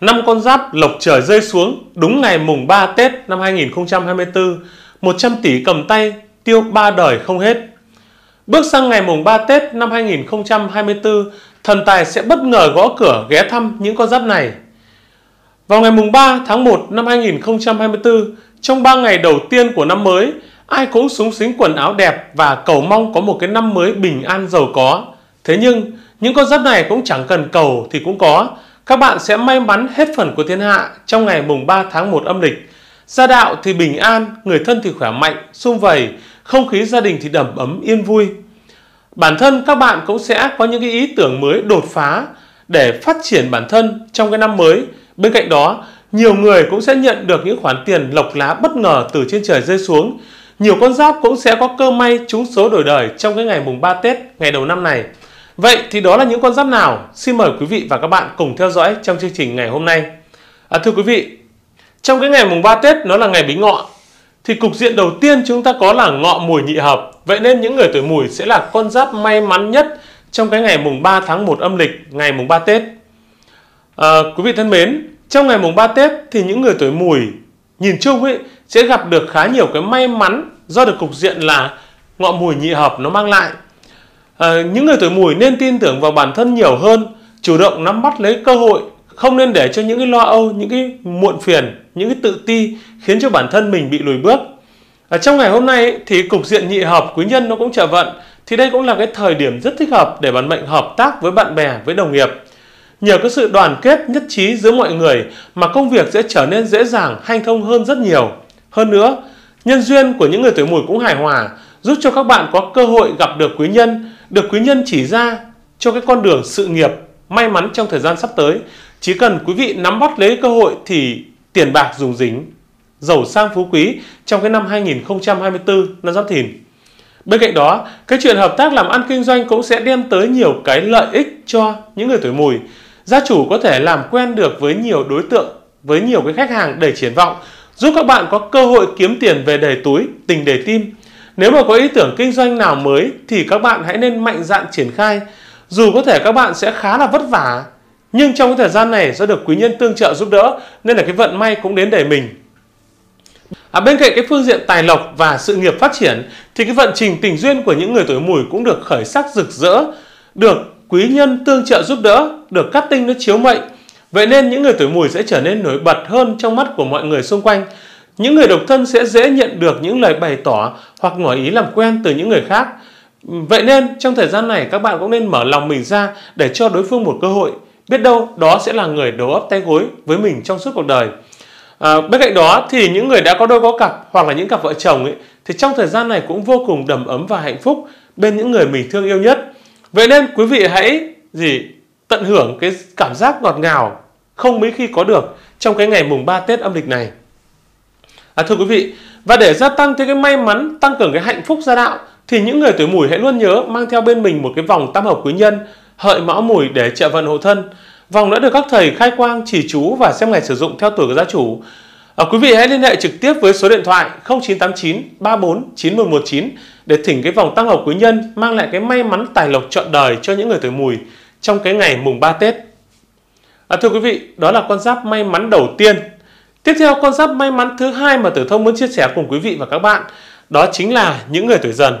năm con giáp lộc trời rơi xuống đúng ngày mùng 3 Tết năm 2024, 100 tỷ cầm tay tiêu ba đời không hết. Bước sang ngày mùng 3 Tết năm 2024, thần tài sẽ bất ngờ gõ cửa ghé thăm những con giáp này. Vào ngày mùng 3 tháng 1 năm 2024, trong 3 ngày đầu tiên của năm mới, ai cũng súng xính quần áo đẹp và cầu mong có một cái năm mới bình an giàu có. Thế nhưng, những con giáp này cũng chẳng cần cầu thì cũng có. Các bạn sẽ may mắn hết phần của thiên hạ trong ngày mùng 3 tháng 1 âm lịch. Gia đạo thì bình an, người thân thì khỏe mạnh, xung vầy, không khí gia đình thì đầm ấm yên vui. Bản thân các bạn cũng sẽ có những cái ý tưởng mới đột phá để phát triển bản thân trong cái năm mới. Bên cạnh đó, nhiều người cũng sẽ nhận được những khoản tiền lộc lá bất ngờ từ trên trời rơi xuống. Nhiều con giáp cũng sẽ có cơ may trúng số đổi đời trong cái ngày mùng 3 Tết, ngày đầu năm này. Vậy thì đó là những con giáp nào? Xin mời quý vị và các bạn cùng theo dõi trong chương trình ngày hôm nay. À, thưa quý vị, trong cái ngày mùng 3 Tết nó là ngày Bính Ngọ thì cục diện đầu tiên chúng ta có là ngọ mùi nhị hợp. Vậy nên những người tuổi mùi sẽ là con giáp may mắn nhất trong cái ngày mùng 3 tháng 1 âm lịch, ngày mùng 3 Tết. À, quý vị thân mến, trong ngày mùng 3 Tết thì những người tuổi mùi nhìn chung ấy sẽ gặp được khá nhiều cái may mắn do được cục diện là ngọ mùi nhị hợp nó mang lại. À, những người tuổi mùi nên tin tưởng vào bản thân nhiều hơn, chủ động nắm bắt lấy cơ hội, không nên để cho những cái lo âu, những cái muộn phiền, những cái tự ti khiến cho bản thân mình bị lùi bước. à, trong ngày hôm nay thì cục diện nhị hợp quý nhân nó cũng trở vận thì đây cũng là cái thời điểm rất thích hợp để bản mệnh hợp tác với bạn bè, với đồng nghiệp. Nhờ có sự đoàn kết nhất trí giữa mọi người mà công việc sẽ trở nên dễ dàng, hanh thông hơn rất nhiều. Hơn nữa, nhân duyên của những người tuổi mùi cũng hài hòa, giúp cho các bạn có cơ hội gặp được quý nhân, được quý nhân chỉ ra cho cái con đường sự nghiệp may mắn trong thời gian sắp tới. Chỉ cần quý vị nắm bắt lấy cơ hội thì tiền bạc dùng dính, giàu sang phú quý trong cái năm 2024 năm Giáp Thìn. Bên cạnh đó, cái chuyện hợp tác làm ăn kinh doanh cũng sẽ đem tới nhiều cái lợi ích cho những người tuổi mùi. Gia chủ có thể làm quen được với nhiều đối tượng, với nhiều cái khách hàng đầy triển vọng, giúp các bạn có cơ hội kiếm tiền về đầy túi, tình đầy tim. Nếu mà có ý tưởng kinh doanh nào mới thì các bạn hãy nên mạnh dạn triển khai. Dù có thể các bạn sẽ khá là vất vả, nhưng trong cái thời gian này do được quý nhân tương trợ giúp đỡ nên là cái vận may cũng đến để mình. À, bên cạnh cái phương diện tài lộc và sự nghiệp phát triển thì cái vận trình tình duyên của những người tuổi mùi cũng được khởi sắc rực rỡ, được quý nhân tương trợ giúp đỡ, được cắt tinh nó chiếu mệnh. Vậy nên những người tuổi mùi sẽ trở nên nổi bật hơn trong mắt của mọi người xung quanh. Những người độc thân sẽ dễ nhận được những lời bày tỏ hoặc ngỏ ý làm quen từ những người khác. Vậy nên trong thời gian này các bạn cũng nên mở lòng mình ra để cho đối phương một cơ hội. Biết đâu đó sẽ là người đầu ấp tay gối với mình trong suốt cuộc đời. À, bên cạnh đó thì những người đã có đôi có cặp hoặc là những cặp vợ chồng ấy thì trong thời gian này cũng vô cùng đầm ấm và hạnh phúc bên những người mình thương yêu nhất. Vậy nên quý vị hãy gì tận hưởng cái cảm giác ngọt ngào không mấy khi có được trong cái ngày mùng 3 Tết âm lịch này. À, thưa quý vị, và để gia tăng thêm cái may mắn, tăng cường cái hạnh phúc gia đạo thì những người tuổi mùi hãy luôn nhớ mang theo bên mình một cái vòng tam hợp quý nhân hợi mão mùi để trợ vận hộ thân. Vòng đã được các thầy khai quang, chỉ chú và xem ngày sử dụng theo tuổi của gia chủ. À, quý vị hãy liên hệ trực tiếp với số điện thoại 0989 34 9119 để thỉnh cái vòng tăng hợp quý nhân mang lại cái may mắn tài lộc trọn đời cho những người tuổi mùi trong cái ngày mùng 3 Tết. À, thưa quý vị, đó là con giáp may mắn đầu tiên. Tiếp theo con giáp may mắn thứ hai mà Tử Thông muốn chia sẻ cùng quý vị và các bạn đó chính là những người tuổi dần.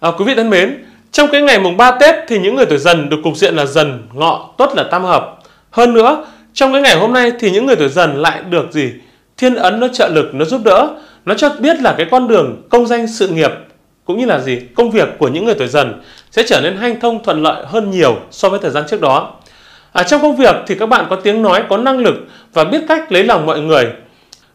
À, quý vị thân mến, trong cái ngày mùng 3 Tết thì những người tuổi dần được cục diện là dần, ngọ, tuất là tam hợp. Hơn nữa, trong cái ngày hôm nay thì những người tuổi dần lại được gì? Thiên ấn nó trợ lực, nó giúp đỡ, nó cho biết là cái con đường công danh sự nghiệp cũng như là gì? Công việc của những người tuổi dần sẽ trở nên hanh thông thuận lợi hơn nhiều so với thời gian trước đó. À, trong công việc thì các bạn có tiếng nói, có năng lực và biết cách lấy lòng mọi người.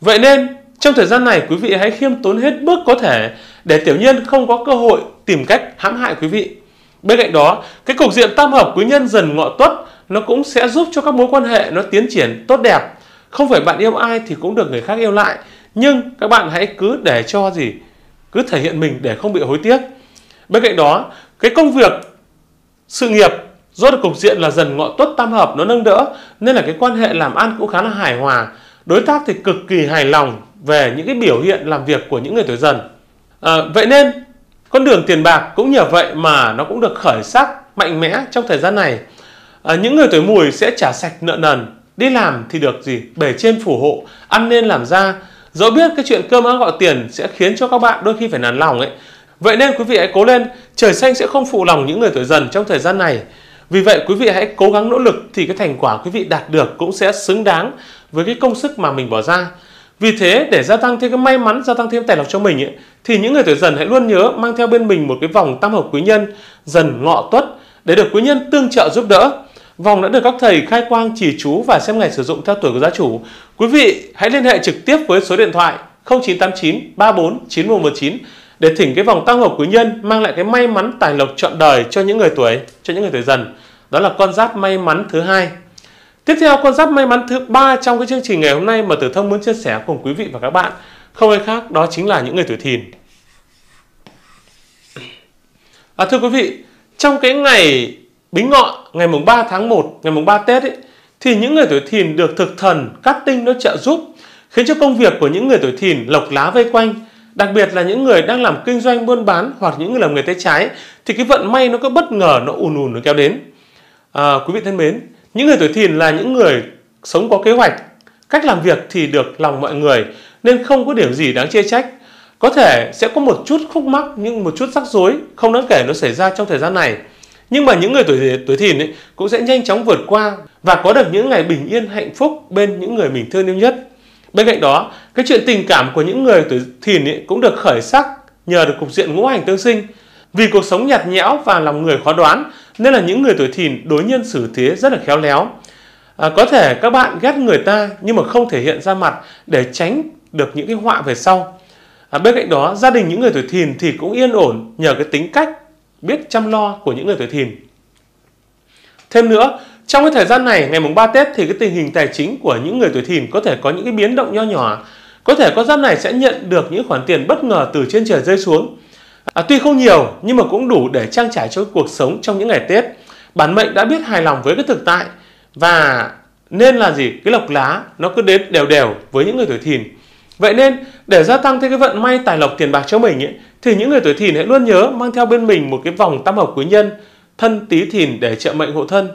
Vậy nên trong thời gian này quý vị hãy khiêm tốn hết mức có thể để tiểu nhân không có cơ hội tìm cách hãm hại quý vị. Bên cạnh đó, cái cục diện tam hợp quý nhân dần ngọ tuất nó cũng sẽ giúp cho các mối quan hệ nó tiến triển tốt đẹp. Không phải bạn yêu ai thì cũng được người khác yêu lại, nhưng các bạn hãy cứ để cho gì? Cứ thể hiện mình để không bị hối tiếc. Bên cạnh đó, cái công việc sự nghiệp do được cục diện là dần ngọ tuất tam hợp nó nâng đỡ nên là cái quan hệ làm ăn cũng khá là hài hòa. Đối tác thì cực kỳ hài lòng về những cái biểu hiện làm việc của những người tuổi dần. À, vậy nên con đường tiền bạc cũng nhờ vậy mà nó cũng được khởi sắc mạnh mẽ trong thời gian này. À, những người tuổi mùi sẽ trả sạch nợ nần, đi làm thì được gì, bể trên phù hộ, ăn nên làm ra. Dẫu biết cái chuyện cơm áo gạo tiền sẽ khiến cho các bạn đôi khi phải nản lòng ấy. Vậy nên quý vị hãy cố lên, trời xanh sẽ không phụ lòng những người tuổi dần trong thời gian này. Vì vậy quý vị hãy cố gắng nỗ lực thì cái thành quả quý vị đạt được cũng sẽ xứng đáng với cái công sức mà mình bỏ ra. Vì thế để gia tăng thêm cái may mắn, gia tăng thêm tài lộc cho mình ấy, thì những người tuổi dần hãy luôn nhớ mang theo bên mình một cái vòng tam hợp quý nhân dần ngọ tuất để được quý nhân tương trợ giúp đỡ. Vòng đã được các thầy khai quang chỉ chú và xem ngày sử dụng theo tuổi của gia chủ. Quý vị hãy liên hệ trực tiếp với số điện thoại 0989 34 9119 để thỉnh cái vòng tăng hợp quý nhân mang lại cái may mắn tài lộc trọn đời cho những người tuổi cho những người tuổi dần. Đó là con giáp may mắn thứ hai. Tiếp theo con giáp may mắn thứ ba trong cái chương trình ngày hôm nay mà Tử Thông muốn chia sẻ cùng quý vị và các bạn không ai khác đó chính là những người tuổi thìn. À, thưa quý vị, trong cái ngày Bính Ngọ, ngày mùng 3 tháng 1, ngày mùng 3 Tết ấy, thì những người tuổi thìn được thực thần cát tinh nó trợ giúp khiến cho công việc của những người tuổi thìn lộc lá vây quanh đặc biệt là những người đang làm kinh doanh buôn bán hoặc những người làm nghề tay trái thì cái vận may nó có bất ngờ nó ùn ùn nó kéo đến. À, quý vị thân mến những người tuổi thìn là những người sống có kế hoạch cách làm việc thì được lòng mọi người nên không có điểm gì đáng chê trách. Có thể sẽ có một chút khúc mắc nhưng một chút rắc rối không đáng kể nó xảy ra trong thời gian này. Nhưng mà những người tuổi tuổi thìn ấy cũng sẽ nhanh chóng vượt qua và có được những ngày bình yên hạnh phúc bên những người mình thương yêu nhất bên cạnh đó cái chuyện tình cảm của những người tuổi thìn ấy cũng được khởi sắc nhờ được cục diện ngũ hành tương sinh. Vì cuộc sống nhạt nhẽo và lòng người khó đoán nên là những người tuổi thìn đối nhân xử thế rất là khéo léo. À, có thể các bạn ghét người ta nhưng mà không thể hiện ra mặt để tránh được những cái họa về sau. À, bên cạnh đó gia đình những người tuổi thìn thì cũng yên ổn nhờ cái tính cách biết chăm lo của những người tuổi thìn. Thêm nữa trong cái thời gian này ngày mùng 3 Tết thì cái tình hình tài chính của những người tuổi thìn có thể có những cái biến động nho nhỏ. Có thể con giáp này sẽ nhận được những khoản tiền bất ngờ từ trên trời rơi xuống. À, tuy không nhiều nhưng mà cũng đủ để trang trải cho cuộc sống trong những ngày Tết. Bản mệnh đã biết hài lòng với cái thực tại và nên là gì? Cái lộc lá nó cứ đến đều đều với những người tuổi thìn. Vậy nên để gia tăng thêm cái vận may tài lộc tiền bạc cho mình ấy, thì những người tuổi thìn hãy luôn nhớ mang theo bên mình một cái vòng tam hợp quý nhân thân tí thìn để trợ mệnh hộ thân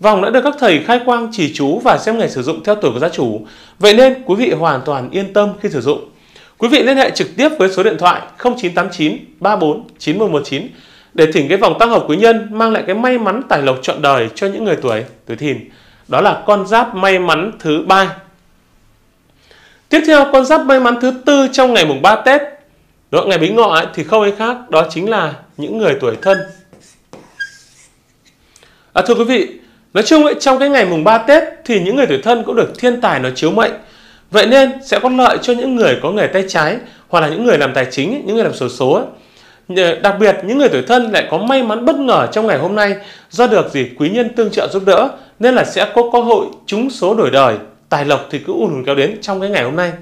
vòng đã được các thầy khai quang chỉ chú và xem ngày sử dụng theo tuổi của gia chủ. Vậy nên quý vị hoàn toàn yên tâm khi sử dụng. Quý vị liên hệ trực tiếp với số điện thoại 0989 34 9119 để thỉnh cái vòng tăng hợp quý nhân mang lại cái may mắn tài lộc trọn đời cho những người tuổi tuổi thìn. Đó là con giáp may mắn thứ ba. Tiếp theo con giáp may mắn thứ tư trong ngày mùng 3 Tết. Đó ngày Bính Ngọ ấy, thì không ai khác đó chính là những người tuổi thân. À, thưa quý vị nói chung ấy, trong cái ngày mùng 3 Tết thì những người tuổi thân cũng được thiên tài nó chiếu mệnh vậy nên sẽ có lợi cho những người có nghề tay trái hoặc là những người làm tài chính những người làm sổ số, số ấy Đặc biệt những người tuổi thân lại có may mắn bất ngờ trong ngày hôm nay do được gì quý nhân tương trợ giúp đỡ nên là sẽ có cơ hội trúng số đổi đời tài lộc thì cứ ùn ùn kéo đến trong cái ngày hôm nay.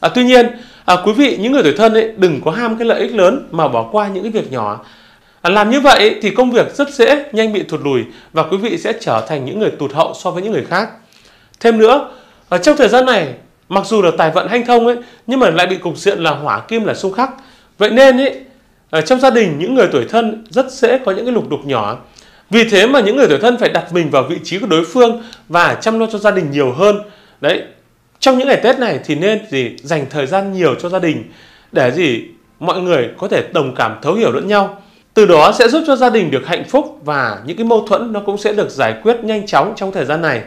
À, tuy nhiên à, quý vị những người tuổi thân ấy đừng có ham cái lợi ích lớn mà bỏ qua những cái việc nhỏ. À, làm như vậy thì công việc rất dễ nhanh bị thụt lùi và quý vị sẽ trở thành những người tụt hậu so với những người khác. Thêm nữa, ở trong thời gian này mặc dù là tài vận hanh thông ấy nhưng mà lại bị cục diện là hỏa kim là xung khắc. Vậy nên ấy ở trong gia đình những người tuổi thân rất dễ có những cái lục đục nhỏ. Vì thế mà những người tuổi thân phải đặt mình vào vị trí của đối phương và chăm lo cho gia đình nhiều hơn. Đấy trong những ngày tết này thì nên gì? Dành thời gian nhiều cho gia đình để gì? Mọi người có thể đồng cảm thấu hiểu lẫn nhau từ đó sẽ giúp cho gia đình được hạnh phúc và những cái mâu thuẫn nó cũng sẽ được giải quyết nhanh chóng trong thời gian này.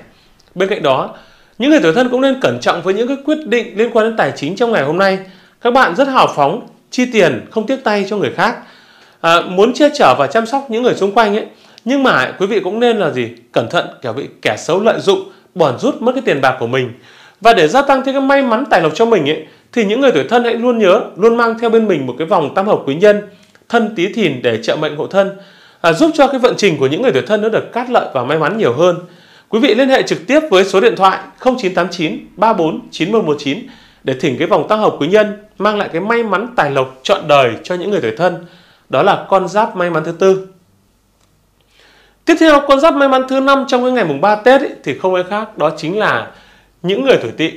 Bên cạnh đó những người tuổi thân cũng nên cẩn trọng với những cái quyết định liên quan đến tài chính trong ngày hôm nay. Các bạn rất hào phóng chi tiền không tiếc tay cho người khác. À, muốn che chở và chăm sóc những người xung quanh ấy nhưng mà quý vị cũng nên là gì? Cẩn thận kẻo bị kẻ xấu lợi dụng bòn rút mất cái tiền bạc của mình. Và để gia tăng thêm cái may mắn tài lộc cho mình ấy thì những người tuổi thân hãy luôn nhớ luôn mang theo bên mình một cái vòng tam hợp quý nhân thân tí thìn để trợ mệnh hộ thân à, giúp cho cái vận trình của những người tuổi thân nó được cát lợi và may mắn nhiều hơn quý vị liên hệ trực tiếp với số điện thoại 0989 34 9119 để thỉnh cái vòng tăng hợp quý nhân mang lại cái may mắn tài lộc trọn đời cho những người tuổi thân. Đó là con giáp may mắn thứ tư. Tiếp theo con giáp may mắn thứ năm trong cái ngày mùng 3 Tết ấy, thì không ai khác đó chính là những người tuổi Tỵ.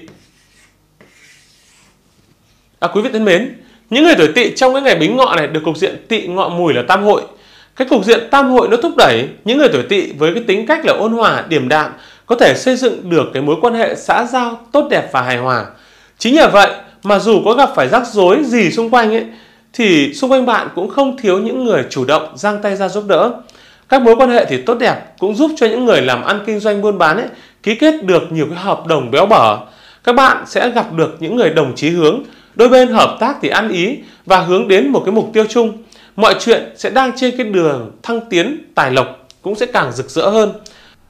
À quý vị thân mến, những người tuổi Tỵ trong cái ngày Bính Ngọ này được cục diện Tỵ Ngọ Mùi là tam hội Cái cục diện tam hội nó thúc đẩy những người tuổi tỵ với cái tính cách là ôn hòa, điềm đạm có thể xây dựng được cái mối quan hệ xã giao tốt đẹp và hài hòa. Chính nhờ vậy mà dù có gặp phải rắc rối gì xung quanh ấy thì xung quanh bạn cũng không thiếu những người chủ động giang tay ra giúp đỡ. Các mối quan hệ thì tốt đẹp cũng giúp cho những người làm ăn kinh doanh buôn bán ấy ký kết được nhiều cái hợp đồng béo bở. Các bạn sẽ gặp được những người đồng chí hướng, đôi bên hợp tác thì ăn ý và hướng đến một cái mục tiêu chung. Mọi chuyện sẽ đang trên cái đường thăng tiến tài lộc cũng sẽ càng rực rỡ hơn.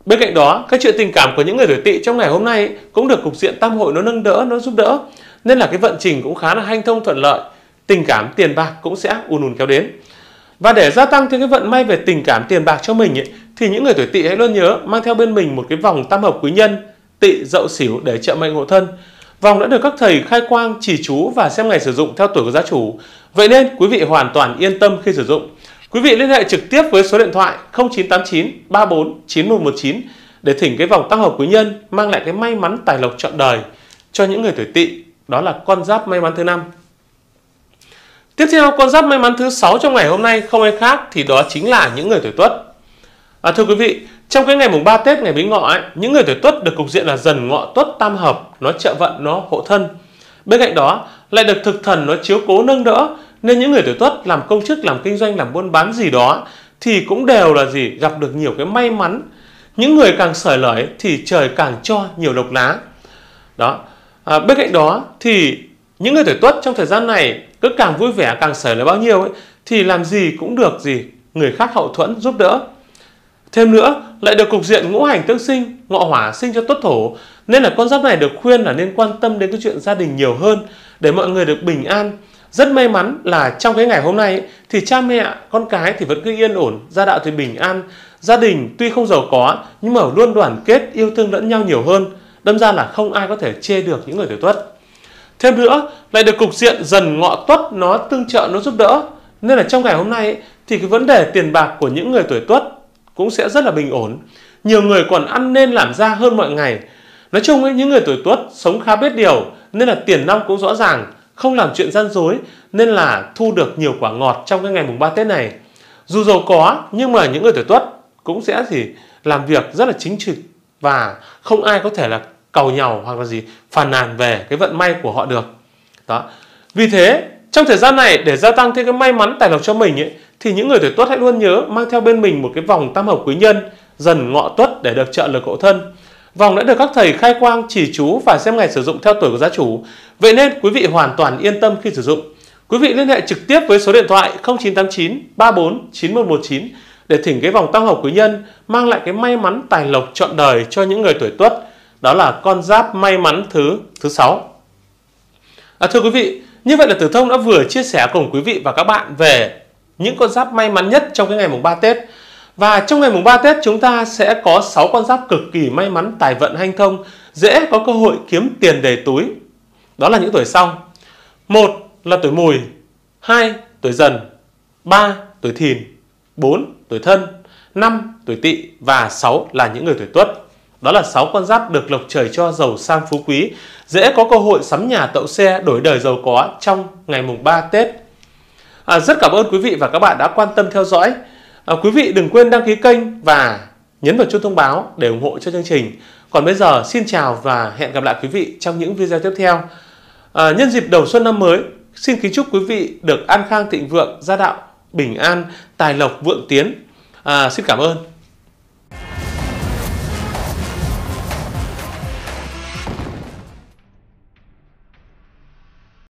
Bên cạnh đó, các chuyện tình cảm của những người tuổi tỵ trong ngày hôm nay cũng được cục diện tam hội nó nâng đỡ, nó giúp đỡ. Nên là cái vận trình cũng khá là hanh thông thuận lợi. Tình cảm, tiền bạc cũng sẽ ùn ùn kéo đến. Và để gia tăng thêm cái vận may về tình cảm tiền bạc cho mình ấy, thì những người tuổi tỵ hãy luôn nhớ mang theo bên mình một cái vòng tam hợp quý nhân tỵ dậu xỉu để trợ mệnh hộ thân. Vòng đã được các thầy khai quang, chỉ chú và xem ngày sử dụng theo tuổi của gia chủ. Vậy nên quý vị hoàn toàn yên tâm khi sử dụng. Quý vị liên hệ trực tiếp với số điện thoại 0989 34 9119 để thỉnh cái vòng tăng hợp quý nhân mang lại cái may mắn tài lộc trọn đời cho những người tuổi tỵ. Đó là con giáp may mắn thứ năm. Tiếp theo con giáp may mắn thứ sáu trong ngày hôm nay không ai khác thì đó chính là những người tuổi Tuất. À, thưa quý vị, trong cái ngày mùng 3 Tết ngày Bính Ngọ ấy, những người tuổi Tuất được cục diện là dần ngọ Tuất tam hợp, nó trợ vận, nó hộ thân. Bên cạnh đó lại được thực thần nó chiếu cố nâng đỡ nên những người tuổi Tuất làm công chức, làm kinh doanh, làm buôn bán gì đó thì cũng đều là gì gặp được nhiều cái may mắn. Những người càng sởi lởi thì trời càng cho nhiều lộc lá. Đó. À, bên cạnh đó thì những người tuổi Tuất trong thời gian này cứ càng vui vẻ càng sởi lởi bao nhiêu ấy thì làm gì cũng được gì người khác hậu thuẫn giúp đỡ. Thêm nữa, lại được cục diện ngũ hành tương sinh, ngọ hỏa sinh cho tuất thổ, nên là con giáp này được khuyên là nên quan tâm đến cái chuyện gia đình nhiều hơn để mọi người được bình an. Rất may mắn là trong cái ngày hôm nay thì cha mẹ, con cái thì vẫn cứ yên ổn, gia đạo thì bình an. Gia đình tuy không giàu có nhưng mà luôn đoàn kết, yêu thương lẫn nhau nhiều hơn. Đâm ra là không ai có thể chê được những người tuổi tuất. Thêm nữa, lại được cục diện dần ngọ tuất nó tương trợ, nó giúp đỡ. Nên là trong ngày hôm nay thì cái vấn đề tiền bạc của những người tuổi tuất cũng sẽ rất là bình ổn. Nhiều người còn ăn nên làm ra hơn mọi ngày. Nói chung ấy, những người tuổi tuất sống khá biết điều nên là tiền năm cũng rõ ràng, không làm chuyện gian dối nên là thu được nhiều quả ngọt trong cái ngày mùng 3 Tết này. Dù giàu có nhưng mà những người tuổi tuất cũng sẽ thì làm việc rất là chính trực và không ai có thể là cầu nhau hoặc là gì phàn nàn về cái vận may của họ được. Đó. Vì thế, trong thời gian này để gia tăng thêm cái may mắn tài lộc cho mình ấy, thì những người tuổi tuất hãy luôn nhớ mang theo bên mình một cái vòng tam hợp quý nhân dần ngọ tuất để được trợ lực hộ thân. Vòng đã được các thầy khai quang chỉ chú và xem ngày sử dụng theo tuổi của gia chủ. Vậy nên quý vị hoàn toàn yên tâm khi sử dụng. Quý vị liên hệ trực tiếp với số điện thoại 0989 34 9119 để thỉnh cái vòng tam hợp quý nhân mang lại cái may mắn tài lộc trọn đời cho những người tuổi tuất. Đó là con giáp may mắn thứ thứ sáu. À, thưa quý vị, như vậy là Tử Thông đã vừa chia sẻ cùng quý vị và các bạn về những con giáp may mắn nhất trong cái ngày mùng 3 Tết. Và trong ngày mùng 3 Tết chúng ta sẽ có 6 con giáp cực kỳ may mắn tài vận hanh thông, dễ có cơ hội kiếm tiền đầy túi. Đó là những tuổi sau. Một là tuổi mùi, 2 tuổi dần, 3 tuổi thìn, 4 tuổi thân, 5 tuổi tỵ và 6 là những người tuổi tuất. Đó là 6 con giáp được lộc trời cho giàu sang phú quý, dễ có cơ hội sắm nhà tậu xe đổi đời giàu có trong ngày mùng 3 Tết. À, rất cảm ơn quý vị và các bạn đã quan tâm theo dõi. À, quý vị đừng quên đăng ký kênh và nhấn vào chuông thông báo để ủng hộ cho chương trình. Còn bây giờ xin chào và hẹn gặp lại quý vị trong những video tiếp theo. À, nhân dịp đầu xuân năm mới, xin kính chúc quý vị được an khang thịnh vượng, gia đạo, bình an, tài lộc vượng tiến. À, xin cảm ơn.